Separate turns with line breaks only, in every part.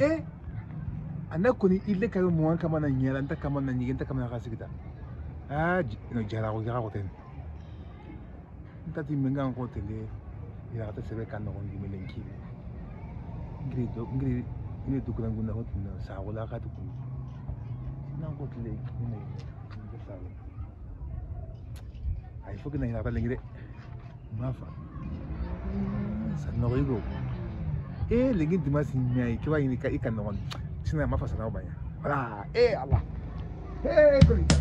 eh? Ana koni ille kayo mo kama na nyala nta kama na nyigenta kama na kasigita ah no jara ko jara ko ten nta ti menga ko tele ila ta sebe kan no ndi melenki ngiri do ngiri ini du kuran guna hot na sa wala ka tu kun na ko tele ne ni sa ai fo kina ila ta lengire mafa. No go eh legin dimasi nya ikiwa inika ika meon sina mafasa na obanya ala eh ala eh kolita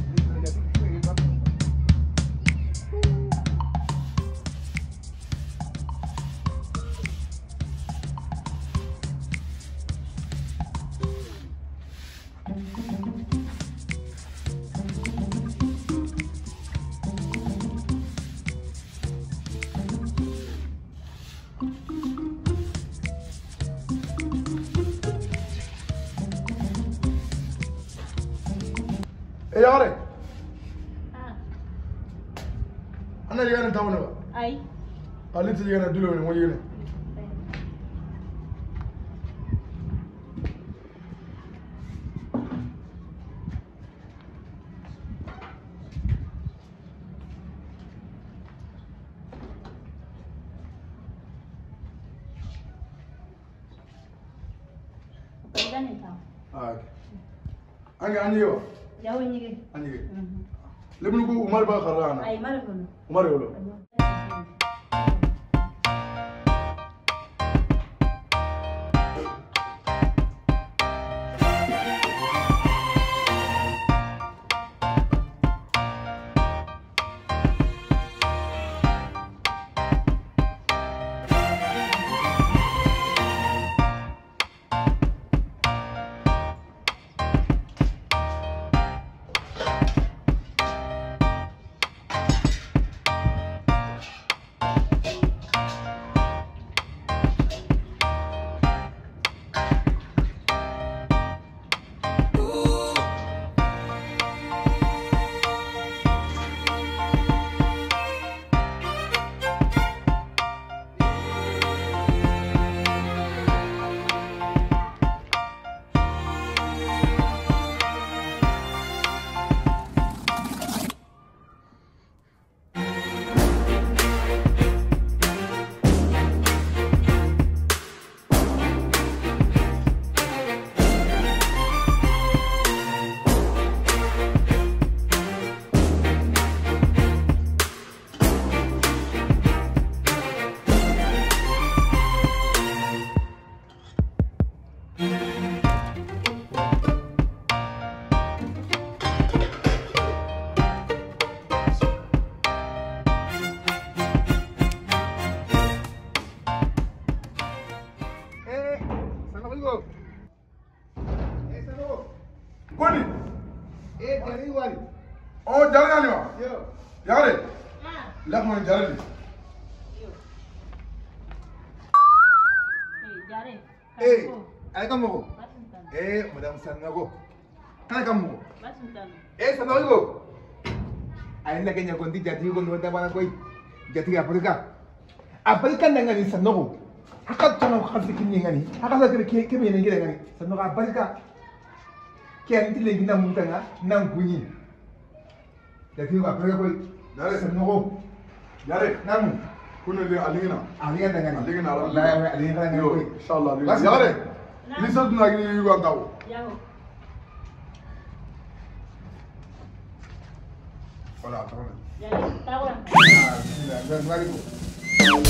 Hey,
you are it?
Ah.
And you are going
to
tell me? I. A little
you are
going to do it.
What are
you Okay. I got you. يا
هو نيجي نيجي
لمن يقول
عمر باخر أنا أي مره يقول عمر يقول أيوة.
Koni
eh jari wali
o jargani wa?
Yo.
Yagare
Ah,
lakman jarali
yo. Eh, jare.
eh ay kam mo
Basuntan.
eh madam sana ko. Kana kam mo
Basuntan.
eh sana ko ay na kanya kondi jati ko no ta bana koy jati afrika. Afrika nanga ni sana ko? Haka tana kinni ngani? Haka sa ke ke me ne ngire ngani? Sana ko afrika Kile kina mutanga na nkunyi. Lakini kwa pere kwa dare se nogo.
Dare
namu.
Kuna le alingina.
Alingina ngani.
Alingina ala.
Wallahi alingina ngani.
Yo inshallah.
Dare.
Lisa tunagini yuko ndawo. Yao.
Hola,
hola. Ya,
está bueno.
Ah, mira, mira, mira.